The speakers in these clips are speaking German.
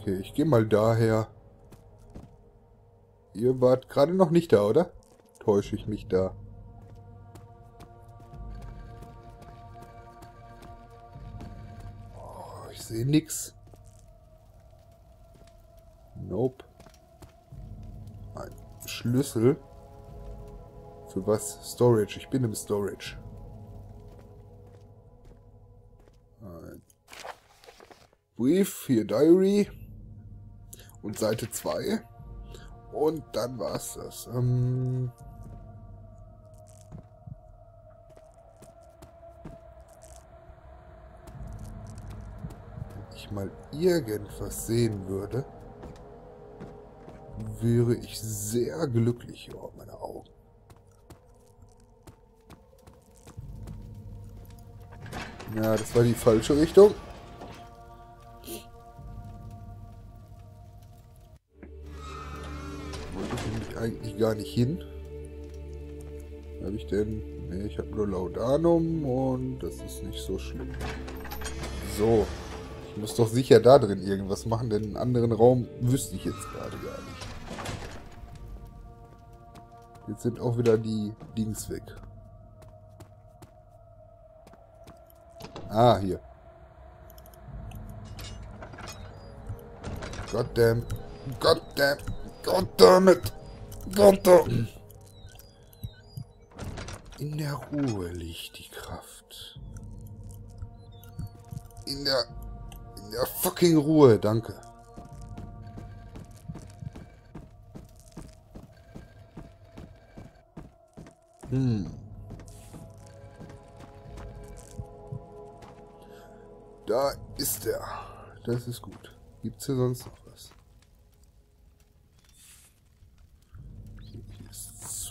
Okay, ich gehe mal daher. Ihr wart gerade noch nicht da, oder? Täusche ich mich da? Oh, ich sehe nix. Nope. Ein Schlüssel. Für was? Storage. Ich bin im Storage. Ein Brief, hier Diary. Und Seite 2. Und dann war's das. Ähm Wenn ich mal irgendwas sehen würde, wäre ich sehr glücklich. Oh, meine Augen. Ja, das war die falsche Richtung. Gar nicht hin. Habe ich denn... Ne, ich habe nur Laudanum und das ist nicht so schlimm. So. Ich muss doch sicher da drin irgendwas machen, denn einen anderen Raum wüsste ich jetzt gerade gar nicht. Jetzt sind auch wieder die Dings weg. Ah, hier. Goddamn. Goddamn. Goddammit. Goddamn. In der Ruhe liegt die Kraft. In der... In der fucking Ruhe, danke. Hm. Da ist er. Das ist gut. Gibt's hier sonst noch was? Hier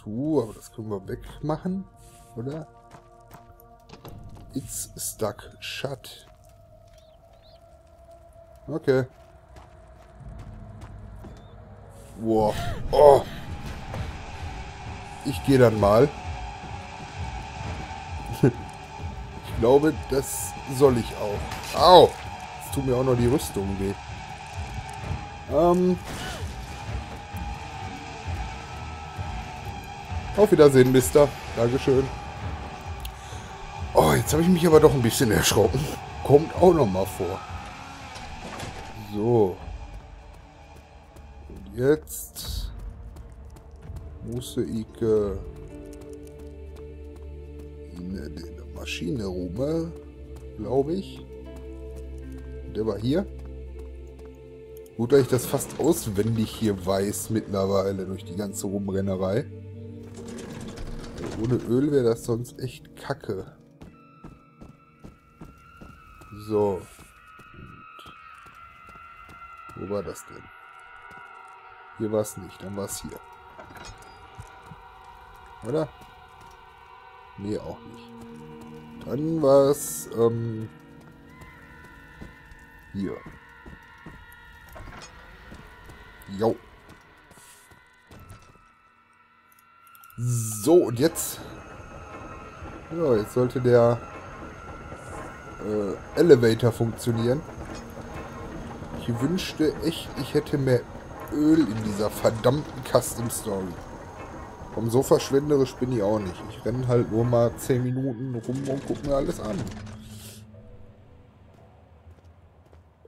zu, aber das können wir wegmachen, oder? It's stuck shut. Okay. Wow. Oh. Ich gehe dann mal. ich glaube, das soll ich auch. Au! Jetzt tut mir auch noch die Rüstung weh. Ähm. Auf Wiedersehen, Mister. Dankeschön. Oh, jetzt habe ich mich aber doch ein bisschen erschrocken. Kommt auch noch mal vor. So. Und jetzt muss ich in der Maschine rum, glaube ich. Der war hier. Gut, dass ich das fast auswendig hier weiß mittlerweile durch die ganze Rumrennerei. Ohne Öl wäre das sonst echt kacke. So. Und wo war das denn? Hier war es nicht, dann war es hier. Oder? Nee, auch nicht. Dann war es, ähm, hier. Jo. So, und jetzt... Ja, jetzt sollte der äh, Elevator funktionieren. Ich wünschte echt, ich hätte mehr Öl in dieser verdammten Custom Story. Und so verschwenderisch bin ich auch nicht. Ich renne halt nur mal 10 Minuten rum und gucke mir alles an.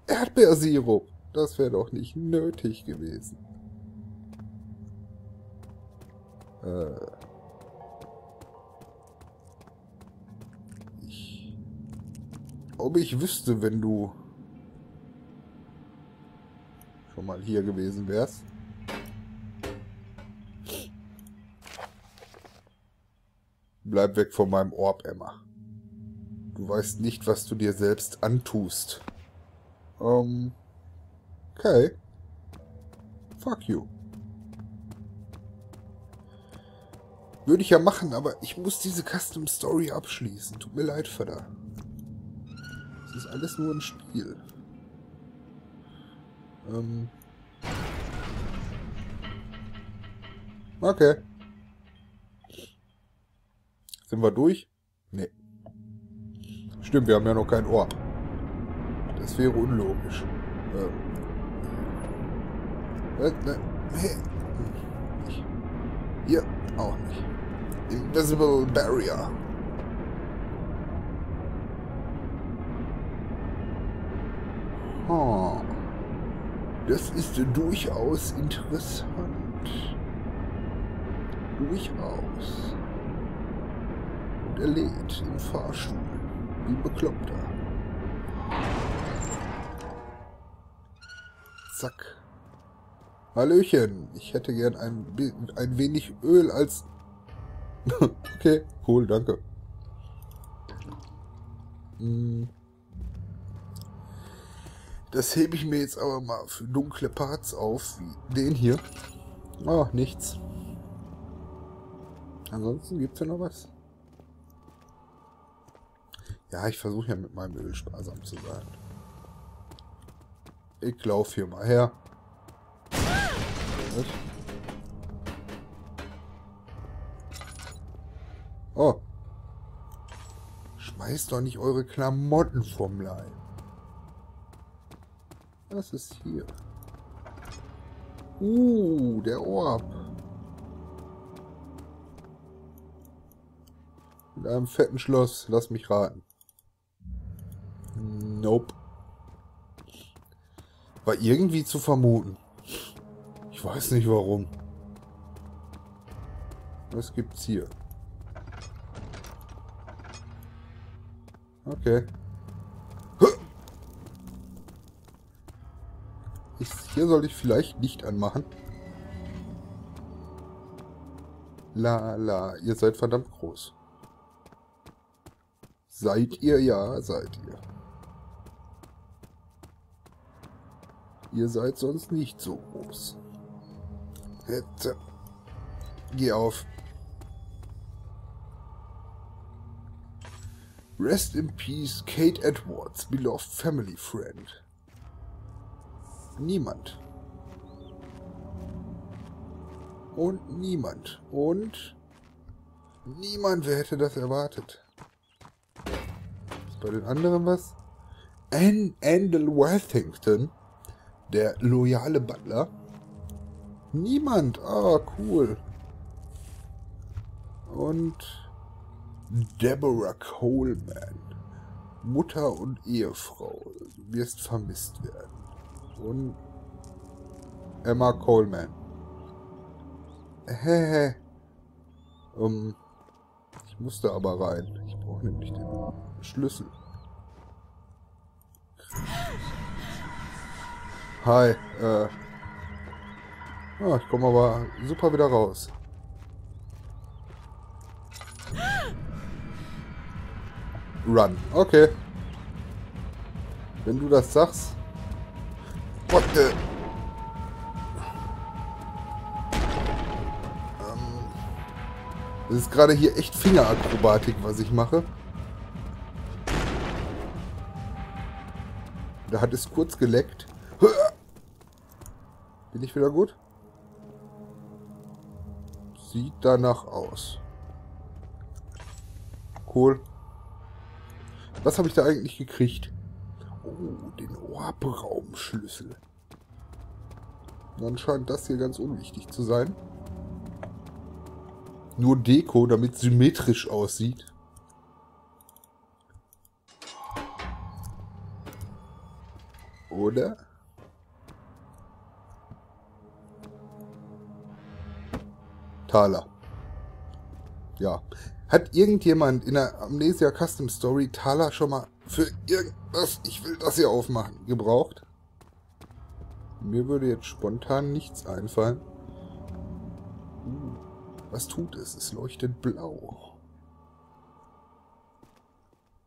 Erdbeersirup. Das wäre doch nicht nötig gewesen. Äh. Ob ich wüsste, wenn du schon mal hier gewesen wärst. Bleib weg von meinem Orb, Emma. Du weißt nicht, was du dir selbst antust. Ähm. Okay. Fuck you. Würde ich ja machen, aber ich muss diese Custom Story abschließen. Tut mir leid, Vater. Es ist alles nur ein Spiel. Ähm. Okay. Sind wir durch? Nee. Stimmt, wir haben ja noch kein Ohr. Das wäre unlogisch. Ähm, Äh, ne, hey. Hier auch nicht. Invisible Barrier. Oh. Das ist durchaus interessant. Durchaus. Und er lädt im Fahrstuhl. Wie bekloppter. Zack. Hallöchen. Ich hätte gern ein, ein wenig Öl als... okay, cool, danke. Hm. Das hebe ich mir jetzt aber mal für dunkle Parts auf, wie den hier. Oh, nichts. Ansonsten gibt es ja noch was. Ja, ich versuche ja mit meinem Öl sparsam zu sein. Ich laufe hier mal her. Oh. Schmeißt doch nicht eure Klamotten vom Leib. Was ist hier? Uh, der Orb. Mit einem fetten Schloss. Lass mich raten. Nope. War irgendwie zu vermuten. Ich weiß nicht warum. Was gibt's hier? Okay. Ich, hier soll ich vielleicht Licht anmachen. La la, ihr seid verdammt groß. Seid ihr? Ja, seid ihr. Ihr seid sonst nicht so groß. Hätte. Geh auf. Rest in peace, Kate Edwards, beloved family friend. Niemand. Und niemand. Und niemand, wer hätte das erwartet? Ist bei den anderen was? Ann Andel Worthington, der loyale Butler. Niemand. Ah, cool. Und Deborah Coleman. Mutter und Ehefrau. Du wirst vermisst werden und Emma Coleman. Hehe. um, ich musste aber rein. Ich brauche nämlich den Schlüssel. Hi, äh. Oh, ich komme aber super wieder raus. Run. Okay. Wenn du das sagst. What the... Ähm, das ist gerade hier echt Fingerakrobatik, was ich mache. Da hat es kurz geleckt. Bin ich wieder gut? Sieht danach aus. Cool. Was habe ich da eigentlich gekriegt? Oh, den Orbraumschlüssel. Dann scheint das hier ganz unwichtig zu sein. Nur Deko, damit symmetrisch aussieht. Oder? Taler. Ja. Hat irgendjemand in der Amnesia Custom Story Taler schon mal für irgendwas, ich will das hier aufmachen, gebraucht? Mir würde jetzt spontan nichts einfallen. Uh, was tut es? Es leuchtet blau.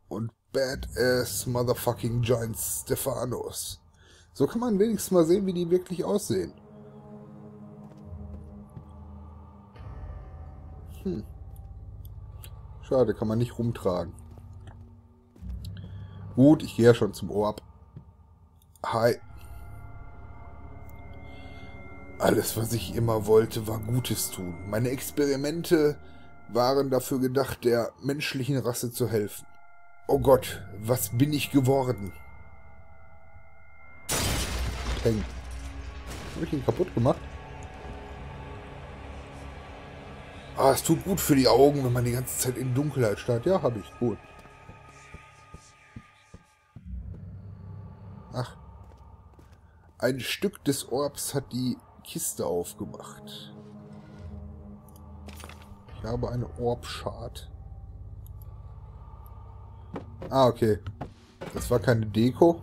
Und Badass Motherfucking Giant Stephanos. So kann man wenigstens mal sehen, wie die wirklich aussehen. Hm. Schade, kann man nicht rumtragen. Gut, ich gehe ja schon zum Orb. Hi. Alles, was ich immer wollte, war Gutes tun. Meine Experimente waren dafür gedacht, der menschlichen Rasse zu helfen. Oh Gott, was bin ich geworden? Peng. Habe ich ihn kaputt gemacht? Ah, es tut gut für die Augen, wenn man die ganze Zeit in Dunkelheit starrt. Ja, habe ich. Gut. Ach. Ein Stück des Orbs hat die Kiste aufgemacht. Ich habe eine Orb-Shard. Ah, okay. Das war keine Deko.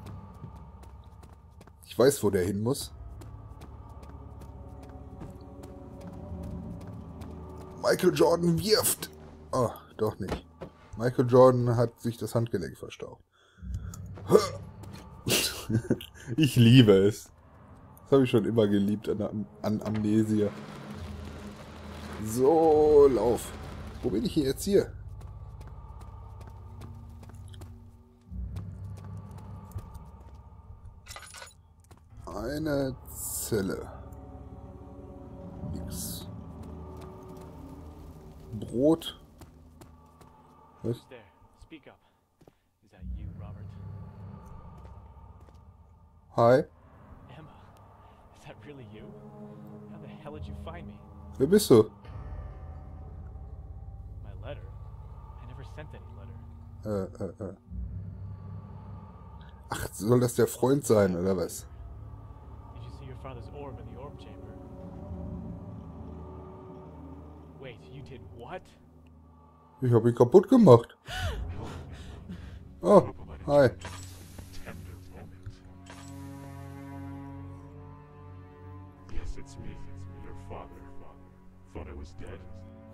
Ich weiß, wo der hin muss. Michael Jordan wirft. Oh, doch nicht. Michael Jordan hat sich das Handgelenk verstaucht. ich liebe es. Das habe ich schon immer geliebt an, an Amnesia. So, lauf. Wo bin ich jetzt hier? Eine Zelle. Nix. Brot. Was? There. Speak up. Is that you, Robert? Hi. Emma. Is that really you? How the hell did you find me? Wer bist du? My letter? I never sent any letter. Äh, äh, äh. Ach, soll das der Freund sein, oder was? Did you see your father's orb in the orb chamber? Wait, you did what? Ich habe ihn kaputt gemacht. Oh, hi.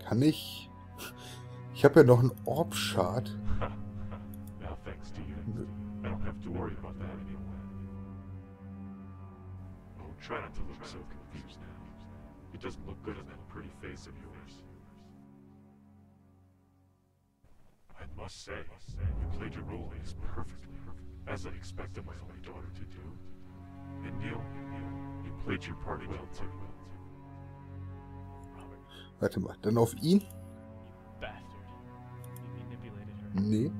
Kann ich... Ich habe ja noch einen Orb-Shard. To. It doesn't look good that pretty face of yours. I must say, you played your role as perfectly, as I expected my only daughter to do. And Neil, you played your part well too. Warte mal, dann auf ihn? Nee.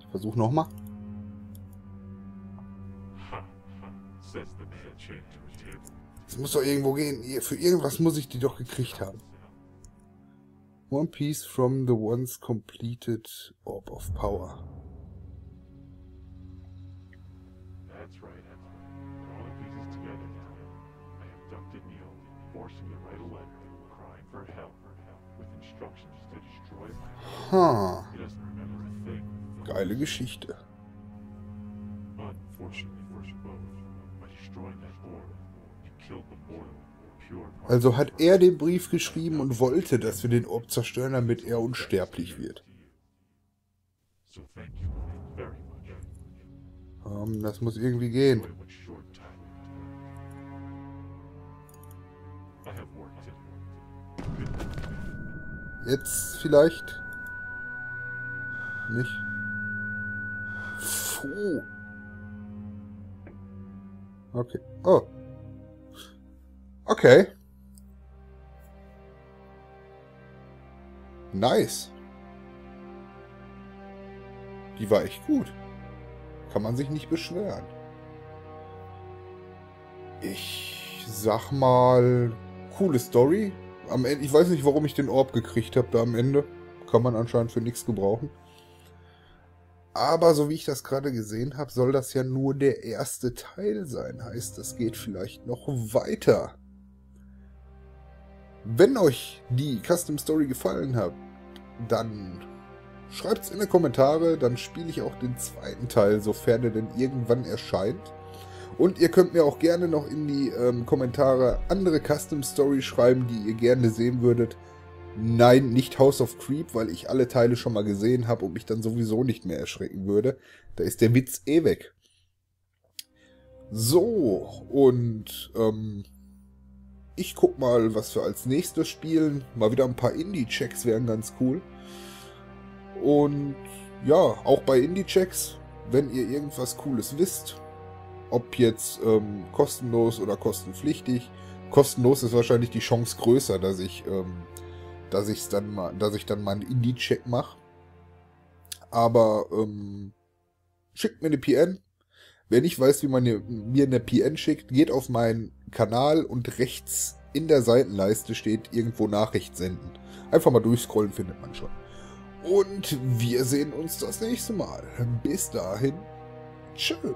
Ich versuche nochmal. Es muss doch irgendwo gehen. Für irgendwas muss ich die doch gekriegt haben. One piece from the once completed Orb of Power. Forced him to write a letter, crying for help, with instructions to destroy my. Ha, He doesn't remember a thing. geile Geschichte. Unfortunately for us both, by destroying that orb, you killed the mortal, pure part Also hat er den Brief geschrieben und wollte, dass wir den Orb zerstören, damit er unsterblich wird. Ähm, das muss irgendwie gehen. Jetzt vielleicht? Nicht? Puh. Okay. Oh. Okay. Nice. Die war echt gut. Kann man sich nicht beschweren. Ich sag mal, coole Story. Am Ende, ich weiß nicht, warum ich den Orb gekriegt habe da am Ende. Kann man anscheinend für nichts gebrauchen. Aber so wie ich das gerade gesehen habe, soll das ja nur der erste Teil sein. Heißt, es geht vielleicht noch weiter. Wenn euch die Custom Story gefallen hat, dann schreibt es in die Kommentare. Dann spiele ich auch den zweiten Teil, sofern er denn irgendwann erscheint. Und ihr könnt mir auch gerne noch in die ähm, Kommentare andere Custom Story schreiben, die ihr gerne sehen würdet. Nein, nicht House of Creep, weil ich alle Teile schon mal gesehen habe und mich dann sowieso nicht mehr erschrecken würde. Da ist der Witz eh weg. So, und ähm, ich guck mal, was wir als nächstes spielen. Mal wieder ein paar Indie-Checks wären ganz cool. Und ja, auch bei Indie-Checks, wenn ihr irgendwas Cooles wisst, ob jetzt ähm, kostenlos oder kostenpflichtig. Kostenlos ist wahrscheinlich die Chance größer, dass ich, ähm, dass ich's dann mal, dass ich dann mal einen Indie-Check mache. Aber ähm, schickt mir eine PN. Wer nicht weiß, wie man mir eine PN schickt, geht auf meinen Kanal und rechts in der Seitenleiste steht irgendwo Nachricht senden. Einfach mal durchscrollen, findet man schon. Und wir sehen uns das nächste Mal. Bis dahin. Tschö.